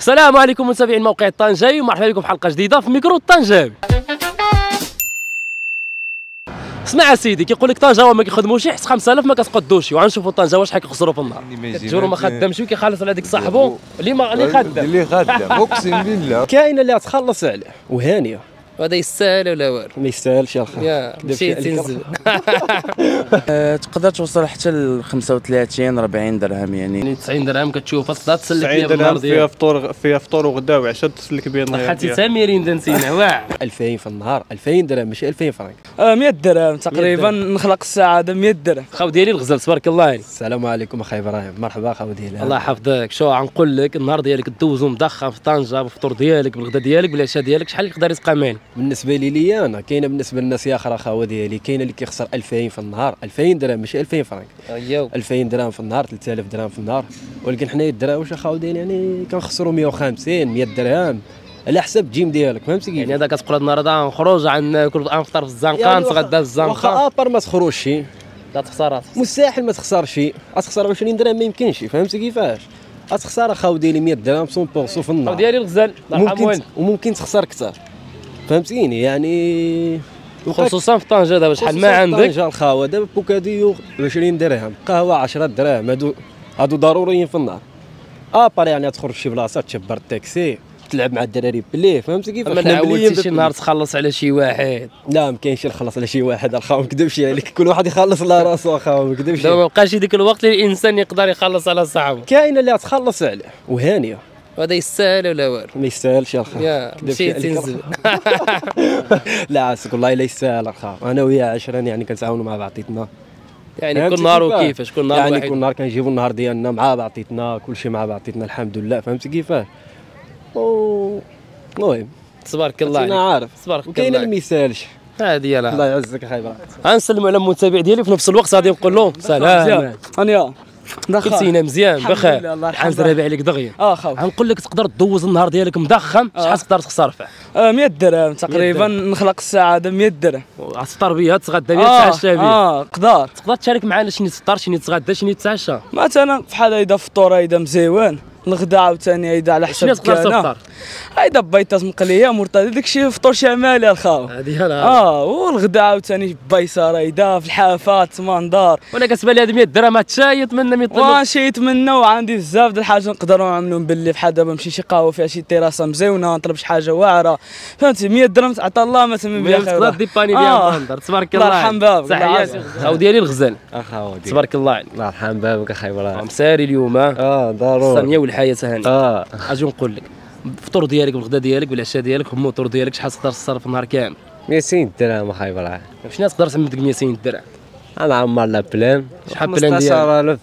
السلام عليكم متابعين موقع الطنجاوي ومرحبا بكم في حلقة جديدة في ميكرو الطنجاوي اسمع اسيدي كيقول لك طنجاوه ما كيخدموش حيت 5000 ما كتقدوش وغنشوفوا طنجاوه شحال كيخسروا في النهار. كتجورو ما خدامش وكيخلص على ديك صاحبو اللي ما اللي خدام. اللي خدام أقسم بالله. كاينة اللي غتخلص عليه وهانية. وهذا يستاهل ولا والو؟ ما يستاهلش يا الخير يا كذا مشي في تنزل. آه، تقدر توصل حتى ل 35 40 درهم يعني. يعني 90 درهم كتشوف أصلا تسلك 90 بيها في النهار درهم فيها فطور فيها فطور وغدا وعشاء تسلك بها النهار خاطي ديالك. تاميرين نسينا واعر. 2000 في النهار. 2000 درهم ماشي 2000 فرنك. 100 درهم تقريبا نخلق السعادة 100 درهم. خاو ديالي الغزال تبارك الله عليك السلام عليكم أخي إبراهيم. مرحبا اخو ديالي. الله يحفظك. شو غنقول لك؟ النهار ديالك دوزو مدخن في طنجة بالفطور ديالك بالغدا ديالك بالعشاء ديالك. شحال يقدر يتقى معنا بالنسبة لي لي أنا كاينة بالنسبة للناس يا اخر أخوة ديالي كاينة اللي كيخسر 2000 في النهار. 2000 درهم ماشي 2000 فرنك ايوا 2000 درهم في النهار 3000 درهم في النهار. ولكن حنايا الدراوش الخاوة ديالي؟ يعني كنخسروا 150 100 درهم. على حسب الجيب ديالك فهمتي يعني هذا كتقول هاد النهار هذا نخرج غناكل غنفطر في الزنقة يعني نتغدى في واخا الزنقه غير ما تخرجش لا تخسر مستحيل ما تخسرش غتخسر 20 درهم ما يمكنش فهمتي كيفاش؟ غتخسر اخاو ديالي 100 درهم 100% في النهار. ديالي الغزال والد. وممكن تخسر أكثر. فهمتيني؟ يعني خصوصا في طنجة دابا شحال ما عندك؟ طنجة الخاوه دابا bocadillo 20 درهم قهوة 10 درهم هادو هادو ضروريين في النهار. ابار يعني تخرج شي بلاصة تشبر التاكسي تلعب مع الدراري بليه فهمتي كيف مليين نعاودتي شي نهار تخلص على شي واحد. لا ما كاينش نخلص على شي واحد الخاو ما نكذبش عليك كل واحد يخلص على راسو اخاو ما نكذبش ما بقاش ديك الوقت اللي الانسان يقدر يخلص على صاحبه. كاينة اللي غتخلص عليه وهانية. وهذا يستاهل ولا والو؟ ما يستاهلش يا الخاو يا كذبش مشي عليك تنزل. لا عسك والله لا يستاهل الخاو أنا وياه عشرين يعني كنتعاونوا مع بعضياتنا يعني كل نهار كيفاش؟ وكيفاش؟ كل نهار يعني واحد. كل نهار كنجيبوا النهار ديالنا مع بعضياتنا كل شيء مع بعضياتنا الحمد لله. فهمتي كيفاش؟ المهم. تبارك الله أنا عارف. تبارك وكاين الله اللي ما يسالش هذه يلا الله يعزك إبراهيم غنسلم على المتابع ديالي في نفس الوقت غادي نقول له سلام. أنا كنت سينا مزيان الحمد بخير. لله، الله عليك دغيا. آه خاو غنقول لك تقدر دوز النهار ديالك مدخن شحال تقدر تخسر فيه؟ آه 100 درهم تقريبا نخلق السعادة 100 درهم. غتفطر بها تتغدى بها تتعشى بها آه قدار تقدر تشارك معنا شنو تفطر شنو تتغدى شنو تتعشى؟ مثلا بحال هيدا فطور هيدا مزيوان الغدا عاوتاني هيدا على شنو حسب تقدر كان تفطر؟ هيدا بيضات مقليه مرتضي داكشي فطور شمالي الخاو هذه آه والغدا عاوتاني بيصار هيدا في الحافات مندار وأنا كتبان لي هذه 100 درهم تشايط من 100 درهم ومشيت منه وعندي بزاف د الحاجات نقدروا نعملوا باللي بحال دابا نمشي شي قهوة فيها شي تيراسة مزيونة نطلب شي حاجة واعرة. فهمتي؟ 100 درهم تعطى الله ما تم بها تقدر خير ديباني آه. بها مندر تبارك الله الله. يرحم. بابك، الله تحياتي يعافيك. أو ديالي الغزال. اخاو ديالي تبارك الله. عليك الله يرحم بابك أخي إبراهيم مساري اليوم آه آه ضروري. الثانية والحياة هاني. آه. أجي نقول لك. الفطور ديالك بالغدا ديالك بالعشاء ديالك الموتور ديالك شحال تقدر تصرف النهار كامل؟ 100 درهم أخي إبراهيم شنو تقدر تعمل ديك 200 درهم؟ أنا عمر لا بلان. شحال بلان ديالك؟ 15000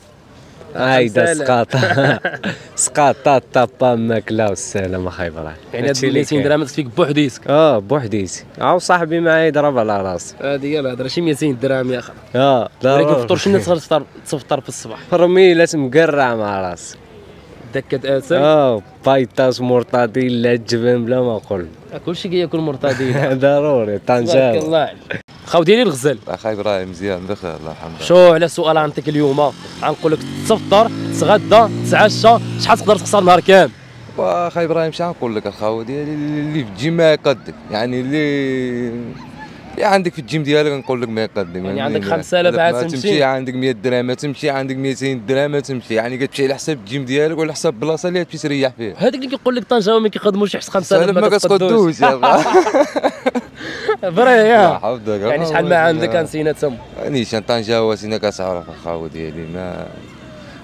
هايدا 5000. سقاط. سقاطات طابا ماكلة والسلام أخي إبراهيم يعني هاد اللي 200 كاين. درهم تكفيك بوحديتك آه بوحديتي عاو صاحبي معايا يضرب على راسي هذه هي الهضرة. شي 200 درهم يا أخي. آه ولكن الفطور شنو تقدر تفطر في الصباح؟ فرميلات مقرع مع راسي دكة اسل آه بايطاس مرتضي لا الجبن بلا ما نقول كلشي كياكل مرتضي ضروري تبارك طنجاوي الله عليك. خاو ديالي الغزال أخي إبراهيم مزيان بخير الله يرحمه. شو على سؤال غنعطيك اليوم غنقول لك تفطر تغدى تعشى شحال تقدر تخسر نهار كامل؟ وأخي إبراهيم شحال نقول لك الخاوه ديالي اللي في الجيم ما يقدك يعني اللي اللي عندك في الجيم ديالك نقول لك ما يقدم يعني عندك 5000 عاد تمشي. عندك 100 درهم تمشي. عندك 200 درهم تمشي. يعني كتمشي على حساب الجيم ديالك وعلى حساب البلاصه اللي تمشي تريح فيها. هذاك اللي كيقول لك طنجة ما كيخدموش حيت 5000 سالم ما كتقدوش. برا يا. حفظك. يعني شحال ما عندك نسينا تم يعني شان طنجة سينا كتعرف الخاوة ديالي. ما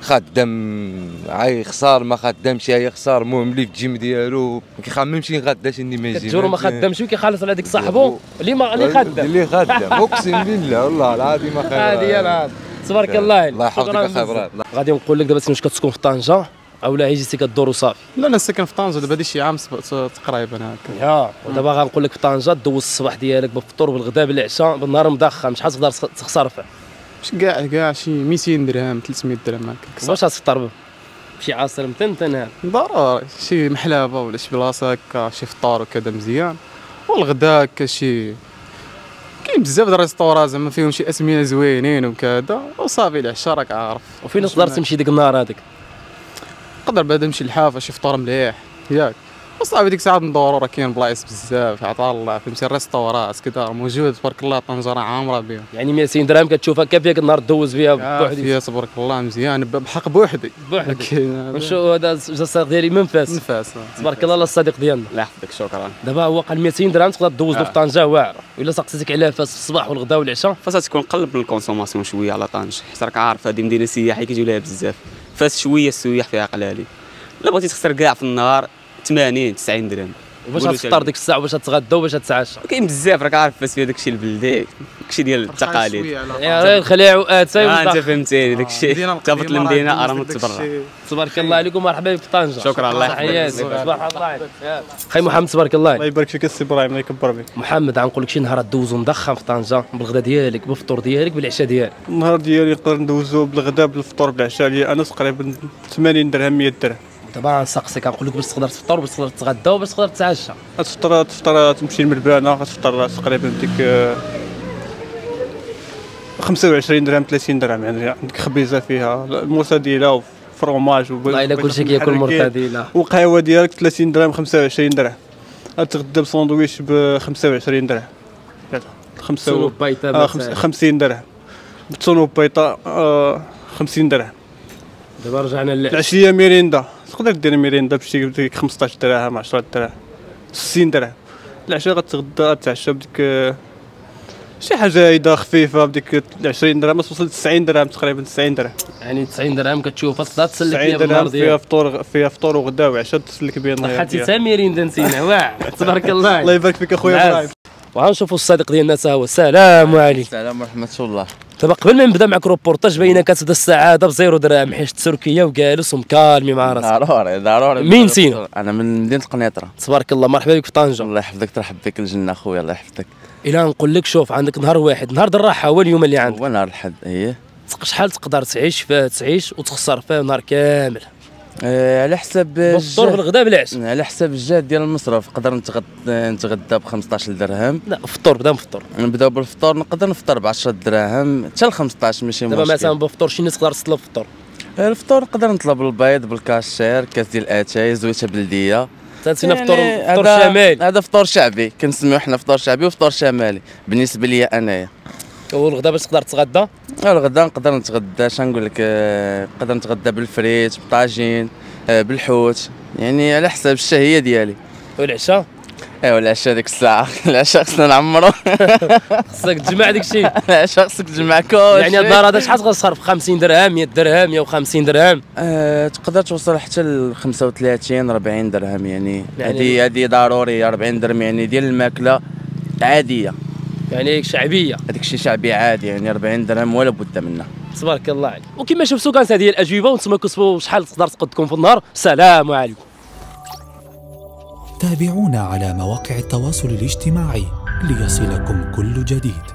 خدام عاي خسار ما خدامش هي خسار المهم اللي في الجيم ديالو. ما كيخممش يغدا شني ما يجي كتجورو ما خدامش وكيخلص على ديك صاحبو. اللي ما اللي خدام اللي خدام أقسم بالله والله العظيم أخي. هذه هي العاد. تبارك الله. عليك الله يحفظك أخي. إبراهيم. غادي نقول لك دابا واش كتسكن في طنجة أو لا جيتي كدور وصافي. لا أنا ساكن في طنجة دابا هادي شي عام تقريبا هكا. يا ودابا غنقول لك في طنجة دوز الصباح ديالك بالفطور بالغداء بالعشاء بالنهار مضخم. شحال تقدر تخسر فيه؟ كاع كاع شي 200 درهم 300 درهم هكا واش غتفطر شي عصير متنتن هذا ضروري شي محلابه ولا شي بلاصة هكا شي فطار وكذا مزيان. والغدا هكا شي كاين بزاف د الريستورات زعما فيهم شي أسمية زوينين وكذا وصافي العشاء راك عارف. وفين تقدر تمشي ديك النهار هذاك نقدر بعدا نمشي للحافه شي فطور مليح ياك. وصافي ديك الساعة ندورو راه كاين بلايص بزاف عطا الله. فهمتي الريستورات كذا موجود. تبارك الله طنجرة عامرة بهم يعني 200 درهم كتشوفها. كافية النهار دوز فيها بوحدك كافية تبارك الله مزيان. بحق بوحدي. بوحدك كاين ونشوف هذا؟ الصديق ديالي من فاس نفاس تبارك الله الصديق ديالنا. الله يحفظك شكرا. دابا هو قال 200 درهم تقدر دوز له في طنجة واعره ولا سقسيتك عليها فاس في الصباح والغداء والعشاء. فاس تكون قل من ال consommation شوية على طنجة. حيت راك عارف هذه مدينة سياحية كيجيو لها بزاف. فاس شوية السياح فيها قلالي. لا بغيتي تخسر كاع في النهار. 80 90 درهم. وباش غتفطر ديك الساعة وباش تتغدى وباش تتعشى كاين بزاف راك عارف فاس فيها داكشي البلدي داكشي ديال التقاليد. يا غير خليها عقاد آه أنت فهمتيني داكشي تهبط المدينة راه متبرع تبارك الله عليك ومرحبا بك في طنجه شكرا الله يحفظك صباح الله. عليك خي محمد تبارك الله. الله يبارك فيك السي إبراهيم الله يكبر بك محمد غنقول لك شي نهار دوزو مضخم في طنجة بالغدا ديالك بالفطور ديالك بالعشاء ديالك. النهار ديالي نقدر ندوزو بالغداء بالفطور بالعشاء ديال أنا تقريبا 80 درهم 100 درهم. دابا نسقسيك غنقول لك باش تقدر تفطر باش تقدر تتغدى وباش تقدر تتعشى. تفطر تفطر تمشي للمربانه غتفطر تقريبا ديك آه، 25 درهم 30 درهم يعني عندك خبيزة فيها المرتديلة وفرماج والله إلا كلشي كياكل مرتديلة. وقهوه ديالك 30 درهم 25 درهم. غتغدى بساندويتش ب 25 درهم. خمسة و... سولو بايتا آه خمس- 50 درهم. بيضاء آه 50 درهم. دابا رجعنا للعشاء العشية merienda. تقدر دير merienda بشي بديك 15 درهم 10 درهم 60 درهم العشاء غتغدى غتعشى بديك شي حاجة هايده خفيفة بديك 20 درهم توصل 90 درهم تقريبا 90 درهم. يعني 90 درهم كتشوفها تقدر تسلك 90 فيها بالنهار درهم فيها ديالك فطور فيها فطور وغدا وعشاء تسلك بها النهار ديالك. تا merienda نسينا واعر تبارك الله. الله يبارك فيك أخويا نعاس. إبراهيم. وغنشوفوا الصديق ديالنا تا هو السلام عليكم. السلام ورحمة الله. دابا قبل ما نبدا معك روبورتاج باينة كانت السعادة بزيرو درهم حيت تركيا وجالس ومكالمي مع راسك. ضروري ضروري. مين سينا؟ أنا من مدينة القنيطره تبارك الله مرحبا بك في طنجة. الله يحفظك ترحب بك الجنة أخويا الله يحفظك. إلى نقول لك شوف عندك نهار واحد نهار الراحة هو اليوم اللي عندك. هو نهار الحد إيه. شحال تقدر تعيش فيه تعيش وتخسر فيه نهار كامل. آه، على حسب بالفطور الجهد بالغداء بالعشاء على حسب الجهد ديال المصرف. نقدر نتغدى نتغدى ب 15 درهم. لا فطور بدا مفطور نبداو بالفطور. نقدر نفطر ب 10 دراهم حتى ل 15 ماشي دابا مشكل. مثلا بالفطور شي ناس تقدر تطلب فطور. الفطور نقدر نطلب البيض بالكاشير كاس ديال آتاي زويتة بلدية. تنسينا فطور يعني فطور هذا- شمالي. هذا فطور شعبي. كنسميو حنا فطور شعبي وفطور شمالي. بالنسبة لي أنايا. والغدا باش تقدر تتغدى. الغدا نقدر نتغدى شنقول لك آه، نقدر نتغدى بالفريت بالطاجين آه، بالحوت يعني على حسب الشهيه ديالي. والعشاء؟ ايوا العشاء ديك الساعة. العشاء خصنا نعمرو. خصك تجمع داك الشيء. العشاء خصك تجمع كل يعني النهار هذا شحال تقدر تصرف 50 درهم 100 درهم 150 درهم. آه، تقدر توصل حتى ل 35 40 درهم يعني. يعني- هذه هذه ضروري 40 درهم يعني ديال الماكلة عادية. يعني شعبية. هذاك الشيء شعبي عادي يعني 40 درهم ولا بد منه تبارك الله عليك. وكما شفتوا كانت هذه الاجوبه وأنتم كتبوا شحال تقدر تقدكم في النهار. السلام عليكم. تابعونا على مواقع التواصل الاجتماعي ليصلكم كل جديد.